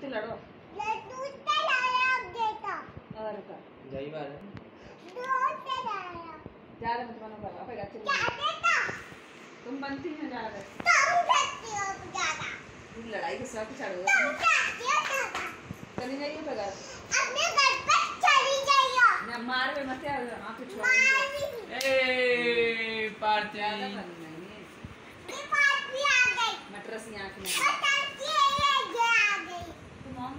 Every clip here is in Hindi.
मुझसे लड़ो दूध से लाया देता और का जाई बार. दूध से लाया ज़्यादा मत बनो कर अपे गच्चे क्या देता तुम बनती हो ज़्यादा तुम करती हो ज़्यादा तुम लड़ाई के सब चढ़ो तुम करती हो ज़्यादा चली जाइए पे घर. अपने घर पर चली जाइयो ना मार में मत आओ वहाँ छोड़ ए पार्टी ज़्यादा करनी नहीं है ये बात भी आ गई मटर सी आँख में बताती है ये ये आ गई तुम मॉम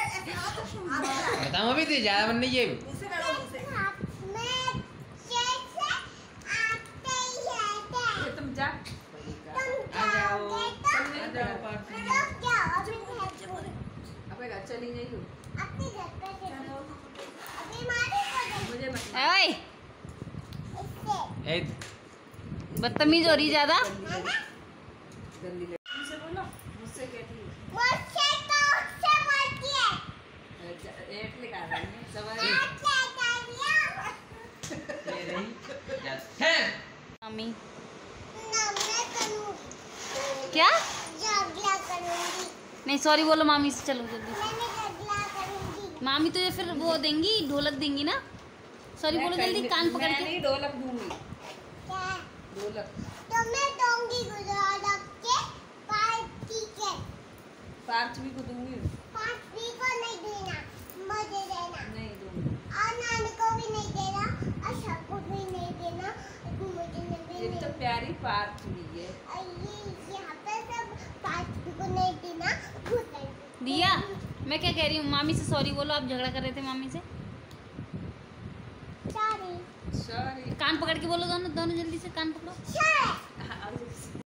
बताओ अभी तो ज़्यादा बन नहीं है आते ही। रहते ये तुम जा तुम आ जाओ। जाओगे आ तो जाओ पार्टी रुक जाओ अभी घर पे अपने घर चली नहीं हो अपने घर पे चलो अभी मारे को दे मुझे मत ओए इससे ए बदतमीज हो रही ज़्यादा है ना गंदी लड़की मुझसे बोलो मुझसे कहती है मुझसे तो उससे बोलती है एट लेकर आ रही है सवाल मैं क्या कर लिया ये रही जा है मम्मी। क्या? नहीं सॉरी बोलो मामी से चलो जल्दी। मैंने जगला करूँगी। मामी तो ये फिर वो देंगी ढोलक देंगी ना? सॉरी बोलो जल्दी कान पकड़ के। ढोलक दूँगी। क्या? ढोलक। तो मैं दूँगी गुजरात के पार्टी के। पार्चवी को दूँगी पार्टी को नहीं देना मुझे देना नहीं दूँगी और नानी को भी नहीं देना और सबको भी नहीं देना मुझे भी ये नहीं पार्क हुई है। और ये यहाँ पे सब पार्टी को नहीं देना भूत दिया मैं क्या कह रही हूँ? मामी से सॉरी बोलो आप झगड़ा कर रहे थे मामी से? सॉरी सॉरी कान पकड़ के बोलो दोनों दोनों जल्दी से कान पकड़ो। सॉरी